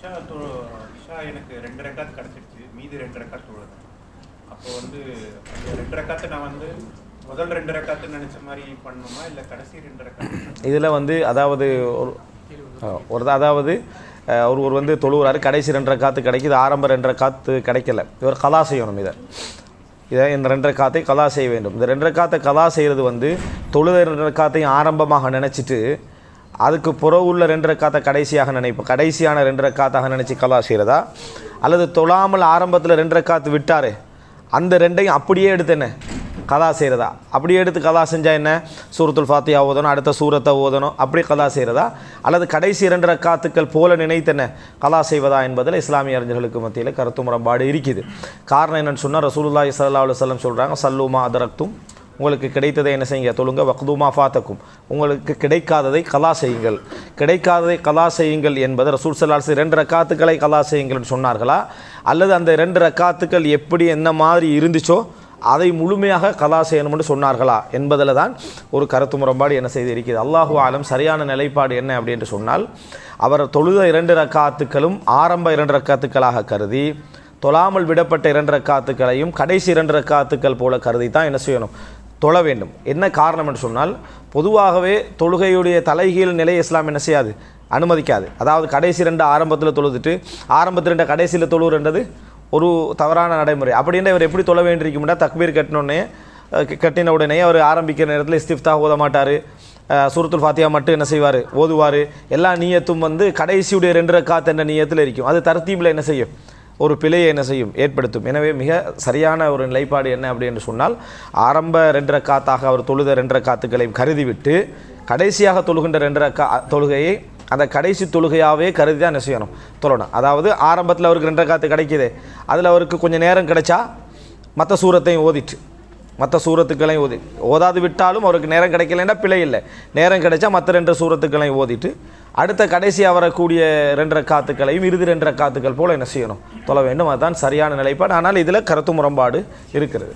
உஷா தோ உஷா எனக்கு ரெண்டு ரெக்காத்து கிடச்சிருச்சு மீதி ரெண்டு ரெக்காத்து தொழுது அப்போ வந்து அந்த ரெண்டு ரெக்காத்து நான் வந்து முதல் ரெண்டு ரெக்காத்து நினச்ச மாதிரி பண்ணணுமா இல்லை கடைசி ரெண்டு ரெக்காத்து இதில் வந்து அதாவது ஒரு ஒரு அதாவது ஒரு ஒருவர் வந்து தொழுகிறாரு கடைசி ரெண்டரை காற்று கிடைக்குது. ஆரம்ப ரெண்டரை காற்று கிடைக்கல. இவர் கலா செய்யணும் இதை. இதை இந்த ரெண்டரை காத்தை கலா செய்ய வேண்டும். இந்த ரெண்டரை காத்தை கலா செய்கிறது வந்து தொழுத ரெண்டரை காத்தையும் ஆரம்பமாக நினச்சிட்டு அதுக்கு புற உள்ள ரெண்டரை காத்தை கடைசியாக நினைப்போம் கடைசியான ரெண்டரை காத்தாக நினச்சி கலா செய்கிறதா அல்லது தொழாமல் ஆரம்பத்தில் ரெண்டரை ரக்காத்து விட்டார் அந்த ரெண்டையும் அப்படியே எடுத்து என்ன கதா செய்கிறதா அப்படியே எடுத்து கதா செஞ்சால் என்ன? சூரத்துல் ஃபாத்தியா ஓதணும் அடுத்த சூரத்தை ஓதணும் அப்படி கதா செய்கிறதா அல்லது கடைசி இரண்டு ரக்காத்துக்கள் போல நினைத்து என்ன கதா செய்வதா என்பதில் இஸ்லாமிய அறிஞர்களுக்கு மத்தியில் கருத்து முரண்பாடு இருக்குது. காரணம் என்னன்னு சொன்னால் ரசூலுல்லாஹி சல்லா அலுவலம் சொல்கிறாங்க சல்லுமா அதரக்தும் உங்களுக்கு கிடைத்ததை என்ன செய்யுங்க? தொழுங்க. வக்துமா ஃபாத்தக்கும். உங்களுக்கு கிடைக்காததை கலா செய்யுங்கள். கிடைக்காததை கலா செய்யுங்கள் என்பது ரசூல் சல்லாஸ் ரெண்டு ரக்காத்துக்களை கலா செய்யுங்கள்னு சொன்னார்களா? அல்லது அந்த ரெண்டு ரக்காத்துக்கள் எப்படி என்ன மாதிரி இருந்துச்சோ அதை முழுமையாக கலா செய்யணும்னு சொன்னார்களா? என்பதில் தான் ஒரு கருத்து முரண்பாடு என்ன செய்து இருக்கிறது. அல்லாஹு ஆலம் சரியான நிலைப்பாடு என்ன அப்படின்னு சொன்னால் அவர் தொழுத இரண்டு ரக்காத்துக்களும் ஆரம்ப இரண்டு ரக்காத்துக்களாக கருதி தொழாமல் விடப்பட்ட இரண்டு ரக்காத்துக்களையும் கடைசி இரண்டு ரக்காத்துக்கள் போல கருதி தான் என்ன செய்யணும்? தொழ வேண்டும். என்ன காரணம் என்று சொன்னால் பொதுவாகவே தொழுகையுடைய தலைகீழ் நிலை இஸ்லாம் என்ன செய்யாது? அனுமதிக்காது. அதாவது கடைசி ரெண்டு ஆரம்பத்தில் தொழுதுட்டு ஆரம்பத்தில் ரெண்டு கடைசியில் தொழுவுன்றது ஒரு தவறான நடைமுறை. அப்படின்ற இவர் எப்படி தொழ வேண்டியிருக்கும்னா தக்பீர் கட்டினோடனே க- கட்டின உடனே அவர் ஆரம்பிக்கிற நேரத்தில் இஸ்திஃப்தா ஓத மாட்டார். சூரத்துல் ஃபாத்தியா மட்டும் என்ன செய்வார்? ஓதுவார். எல்லா நீயத்தும் வந்து கடைசியுடைய ரெண்டு ரக்காத் என்ற நீயத்தில் இருக்கும். அது தர்த்தீபில் என்ன செய்யும்? ஒரு பிழையை என்ன செய்யும்? ஏற்படுத்தும். எனவே மிக சரியான ஒரு நிலைப்பாடு என்ன அப்படின்னு சொன்னால் ஆரம்ப ரெண்டரை காத்தாக அவர் தொழுத ரெண்டரை காத்துக்களையும் கருதிவிட்டு கடைசியாக தொழுகின்ற ரெண்டரை கா தொழுகையை அந்த கடைசி தொழுகையாகவே கருதி தான் என்ன செய்யணும்? தொழணும். அதாவது ஆரம்பத்தில் அவருக்கு ரெண்டரை காத்து கிடைக்கிது. அதில் அவருக்கு கொஞ்சம் நேரம் கிடைச்சா மற்ற சூரத்தையும் ஓதிட்டு மற்ற சூரத்துக்களையும் ஓதி ஓதாது விட்டாலும் அவருக்கு நேரம் கிடைக்கலன்னா பிழை இல்லை. நேரம் கிடைச்சா மற்ற ரெண்டு சூரத்துக்களையும் ஓதிட்டு அடுத்த கடைசியாக வரக்கூடிய ரெண்டரை காத்துக்களையும் இறுதி ரெண்டரை காத்துக்கள் போல் என்ன செய்யணும்? தொலை வேண்டும். அதுதான் சரியான நிலைப்பாடு. ஆனால் இதில் கருத்து முரண்பாடு இருக்கிறது.